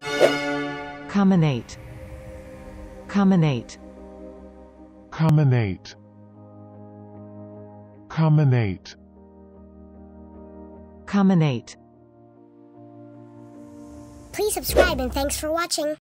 Comminate. Comminate. Comminate. Comminate. Comminate. Please subscribe and thanks for watching.